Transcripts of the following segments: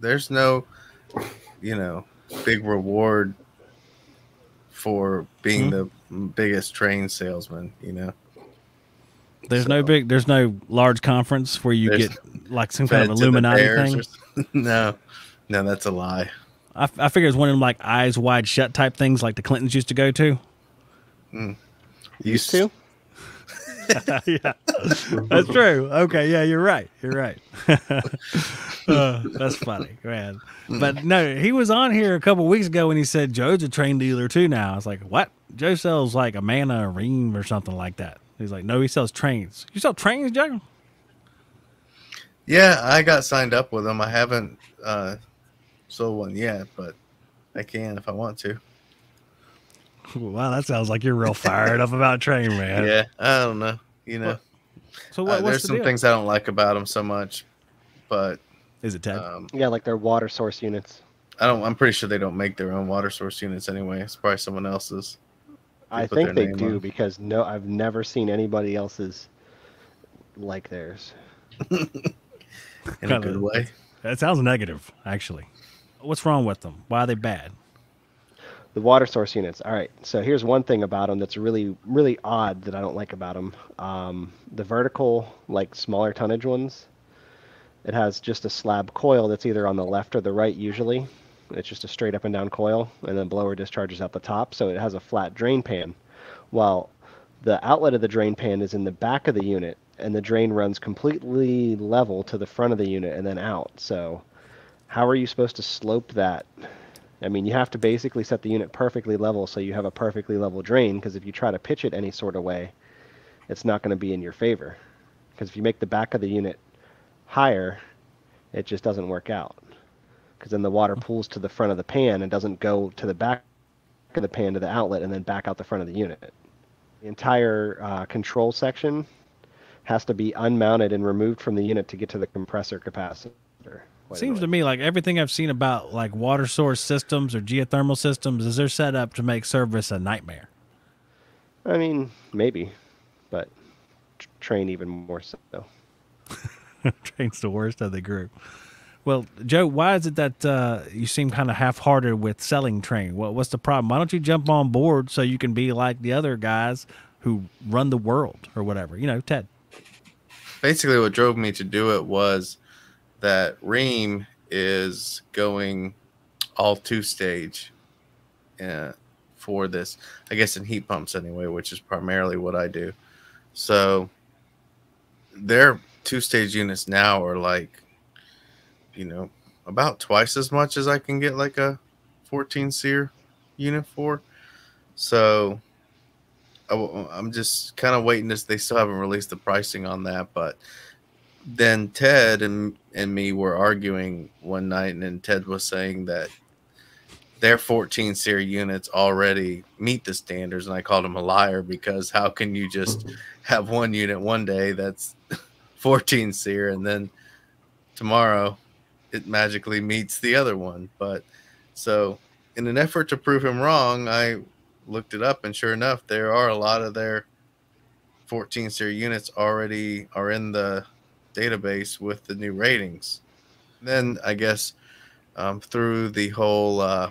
there's no, you know, big reward for being mm-hmm. the biggest Trane salesman. You know. There's so, no big. There's no large conference where you get like some kind of Illuminati thing. Or, no, no, that's a lie. I, I figure it's one of them like eyes wide shut type things like the Clintons used to go to. Mm. Used to. yeah, that's true. Okay, yeah, you're right. You're right. uh, that's funny, man. But no, he was on here a couple weeks ago when he said Joe's a Trane dealer too. Now I was like, what? Joe sells like Amana, a Rheem, or something like that. He's like, no, he sells Tranes. You sell Tranes, Joe? Yeah, I got signed up with him. I haven't uh, sold one yet, but I can if I want to. Wow, that sounds like you're real fired up about Trane, man. Yeah, I don't know. You know, so what, uh, there's the some deal? things I don't like about them so much, but is it Ted? Um, yeah, like their water source units. I don't. I'm pretty sure they don't make their own water source units anyway. It's probably someone else's. I think they do on. because no, I've never seen anybody else's like theirs. In kind a good of, way. That sounds negative, actually. What's wrong with them? Why are they bad? The water source units. All right. So here's one thing about them that's really, really odd that I don't like about them. Um, the vertical, like smaller tonnage ones, it has just a slab coil that's either on the left or the right usually. It's just a straight up and down coil, and then blower discharges out the top, so it has a flat drain pan. While the outlet of the drain pan is in the back of the unit, and the drain runs completely level to the front of the unit and then out. So, how are you supposed to slope that? I mean, you have to basically set the unit perfectly level so you have a perfectly level drain, because if you try to pitch it any sort of way, it's not going to be in your favor. Because if you make the back of the unit higher, it just doesn't work out because then the water pools to the front of the pan and doesn't go to the back of the pan to the outlet and then back out the front of the unit. The entire uh, control section has to be unmounted and removed from the unit to get to the compressor capacitor. Seems to me like everything I've seen about like water source systems or geothermal systems is they're set up to make service a nightmare. I mean, maybe, but Trane even more so. Trane's the worst of the group. Well, Joe, why is it that uh, you seem kind of half-hearted with selling Trane? What, what's the problem? Why don't you jump on board so you can be like the other guys who run the world or whatever? You know, Ted. Basically, what drove me to do it was that Rheem is going all two-stage uh, for this. I guess in heat pumps anyway, which is primarily what I do. So their two-stage units now are like you know, about twice as much as I can get like a 14 SEER unit for. So I'm just kind of waiting this. They still haven't released the pricing on that, but then Ted and and me were arguing one night, and then Ted was saying that their 14 SEER units already meet the standards, and I called him a liar because how can you just have one unit one day that's 14 SEER and then tomorrow it magically meets the other one. But so, in an effort to prove him wrong, I looked it up, and sure enough, there are a lot of their 14 SEER units already are in the database with the new ratings. Then I guess um, through the whole uh,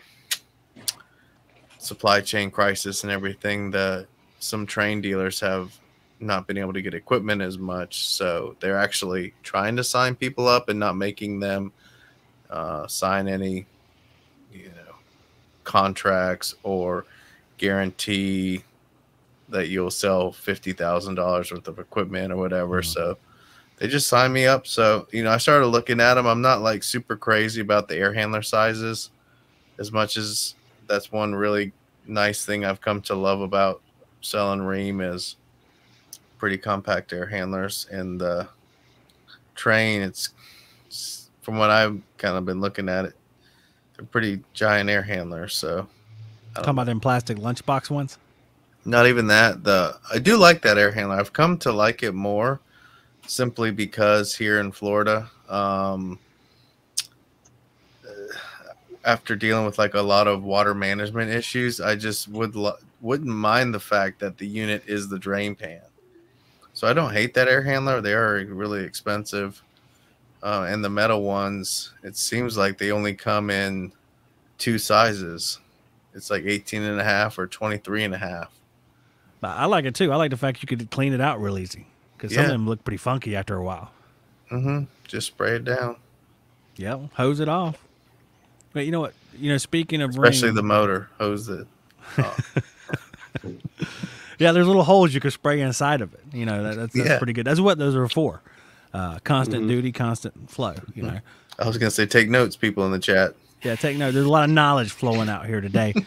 supply chain crisis and everything, the some Trane dealers have not been able to get equipment as much, so they're actually trying to sign people up and not making them uh, sign any, you know, contracts or guarantee that you'll sell fifty thousand dollars worth of equipment or whatever. Mm-hmm. So they just signed me up. So you know, I started looking at them. I'm not like super crazy about the air handler sizes, as much as that's one really nice thing I've come to love about selling Rheem is pretty compact air handlers and the Trane. It's from what I've kind of been looking at it, they're pretty giant air handlers. So, talking about them plastic lunchbox ones. Not even that. The I do like that air handler. I've come to like it more, simply because here in Florida, um, after dealing with like a lot of water management issues, I just would lo- wouldn't mind the fact that the unit is the drain pan. So I don't hate that air handler. They are really expensive uh, and the metal ones, it seems like they only come in two sizes. It's like 18 and a half or 23 and a half. But I like it too. I like the fact you could clean it out real easy because some of them look pretty funky after a while. Mm-hmm. Just spray it down, Yeah, hose it off. But you know what? You know, speaking of especially ring- the motor hose it. yeah, there's little holes you could spray inside of it. You know, that, that's, that's Yeah. pretty good. That's what those are for. Uh, constant duty, constant flow. You know. I was gonna say, take notes, people in the chat. Yeah, take note. There's a lot of knowledge flowing out here today.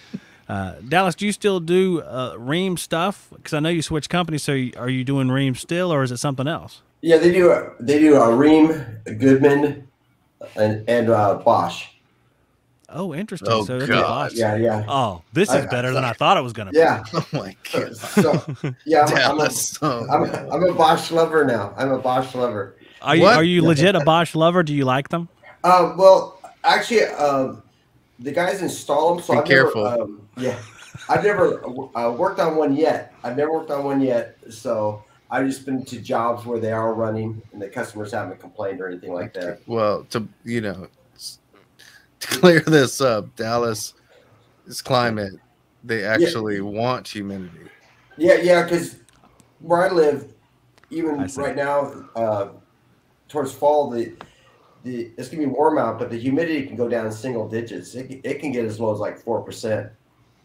Uh, Dallas, do you still do uh, Rheem stuff? Because I know you switched companies. So you, are you doing Rheem still, or is it something else? Yeah, they do. They do a Rheem, Goodman, and and uh, Bosch. Oh, interesting. Oh, so God. Yeah, yeah, Oh, this is I- better than I thought it was going to be. yeah. Oh my god, So, yeah, I'm, I'm, a, Dallas. Oh, I'm, no. I'm a Bosch lover now. I'm a Bosch lover. Are you What? are you legit a Bosch lover? Do you like them? Uh, well, actually, um, the guys install them. So Be I've careful. Never, um, yeah, I've never uh, worked on one yet. I've never worked on one yet. So I've just been to jobs where they are running and the customers haven't complained or anything like that. Well, to you know, s- to clear this up, Dallas, this climate, they actually want humidity. Yeah, yeah, because where I live, even see. right now, uh, towards fall, the the it's gonna be warm out, but the humidity can go down single digits. It, can- it can get as low as like four percent.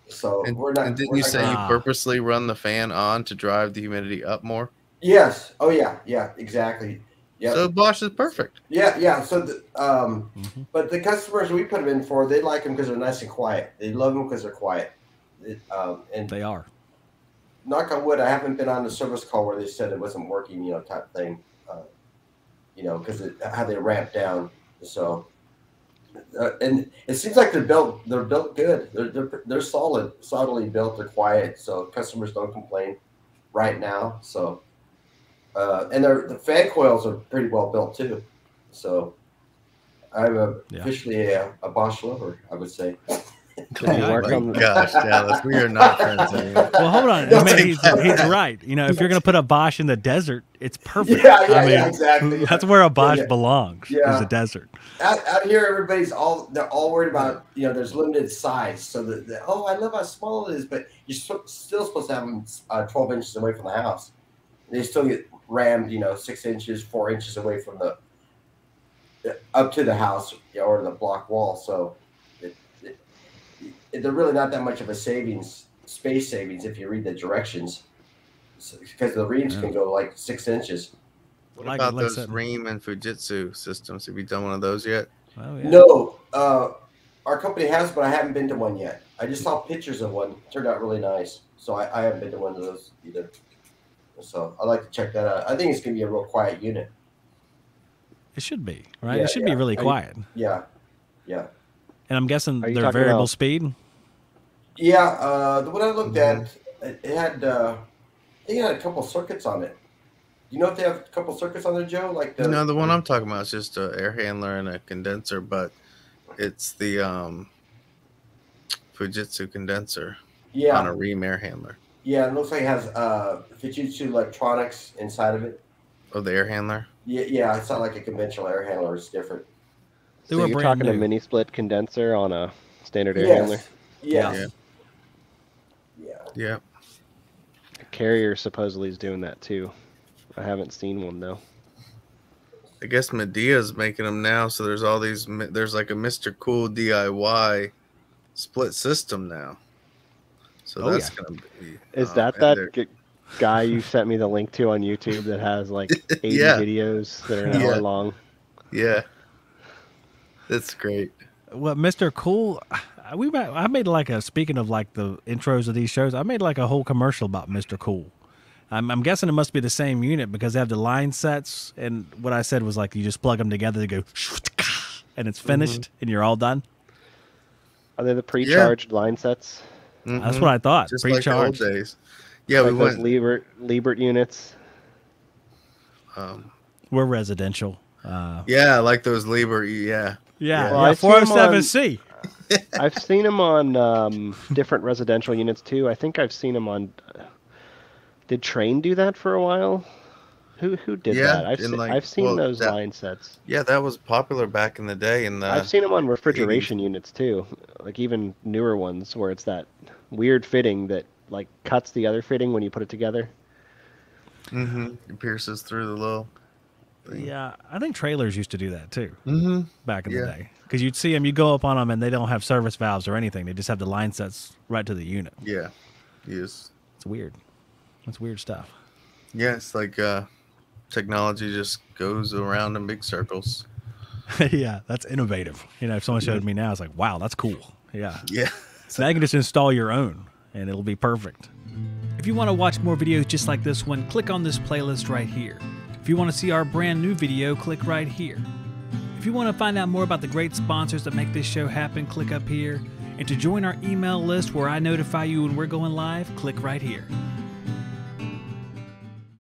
So And, we're not. and didn't you not say gonna- you purposely run the fan on to drive the humidity up more? Yes. Oh yeah. Yeah. Exactly. Yeah. So Bosch is perfect. yeah. Yeah. So the um, Mhm. but the customers we put them in for, they like them because they're nice and quiet. They love them because they're quiet. It, um, and They are. knock on wood, I haven't been on a service call where they said it wasn't working, you know, type thing. Uh, you know, because how they ramp down. So, uh, and it seems like they're built. They're built good. They're they're, they're solid, solidly built. They're quiet, so customers don't complain right now. So, uh, and they're, the fan coils are pretty well built too. So, I'm a, Yeah. officially a, a Bosch lover. I would say. Oh my gosh, Dallas, we are not friends anymore. Well, hold on. I mean, he's, he's right. You know, if you're going to put a Bosch in the desert, it's perfect. Yeah, yeah, I mean, yeah, exactly. That's where a Bosch yeah. belongs. Is Yeah. the desert. out, out here everybody's all they're all worried about you know there's limited size so the, the oh i love how small it is but you're so, still supposed to have them uh, 12 inches away from the house they still get rammed you know six inches four inches away from the up to the house or the block wall so it, it, it, they're really not that much of a savings space savings if you read the directions because the Rheems Yeah. can go like six inches What about like those said- Rheem and Fujitsu systems? Have you done one of those yet? Oh, yeah. No, uh, our company has, but I haven't been to one yet. I just saw pictures of one. Turned out really nice. So I, I haven't been to one of those either. So I'd like to check that out. I think it's gonna be a real quiet unit. It should be, right? Yeah, it should yeah. be really Are you- quiet. Yeah, yeah, And I'm guessing Are you they're variable about- speed. yeah. Uh, the one I looked at, it, it had, uh, it had a couple circuits on it. You know if they have a couple circuits on there, Joe? Like the no, the one I'm talking about is just an air handler and a condenser, but it's the um, Fujitsu condenser yeah, on a Rheem air handler. Yeah. It looks like it has uh, Fujitsu electronics inside of it. Oh, the air handler. Yeah, yeah. It's not like a conventional air handler. It's different. They so were you're brand talking a mini split condenser on a standard air Yes. handler. Yes. Yeah. Yeah. the Carrier supposedly is doing that too. I haven't seen one though. I guess Midea's making them now, so there's all these. There's like a Mr. Cool DIY split system now. So Oh, that's yeah. gonna be. Is um, that that g- guy you sent me the link to on YouTube that has like 80 Yeah. videos that are an Yeah. hour long? Yeah, that's great. Well, Mr. Cool? We ma- I made like a speaking of like the intros of these shows. I made like a whole commercial about Mr. Cool. I'm, I'm guessing it must be the same unit because they have the line sets. And what I said was like you just plug them together, they go, and it's finished, and you're all done. Are they the pre-charged line sets? That's Mhm. what I thought. Just like the old Pre-charged. days. Yeah, like we those went. Liebert Liebert units. Um, We're residential. Uh, yeah, like those Lieber. Yeah, yeah, Well, yeah. I see 'em on- 407C. I've seen them on um, different residential units too. I think I've seen them on. Did Trane do that for a while? Who who did Yeah, that? I've and, se- like, I've seen well, those that- line sets. Yeah, that was popular back in the day. And I've seen them on refrigeration units too, like even newer ones where it's that weird fitting that like cuts the other fitting when you put it together. hmm It pierces through the little. Yeah, I think trailers used to do that too Mm-hmm. back in Yeah. the day. Because you'd see them, you go up on them, and they don't have service valves or anything. They just have the line sets right to the unit. Yeah. Yes. It's weird. It's weird stuff. Yeah, it's like uh, technology just goes around in big circles. yeah, that's innovative. You know, if someone showed me now, it's like, wow, that's cool. Yeah. Yeah. So now you can just install your own, and it'll be perfect. If you want to watch more videos just like this one, click on this playlist right here. If you want to see our brand new video, click right here. If you want to find out more about the great sponsors that make this show happen, click up here. And to join our email list where I notify you when we're going live, click right here.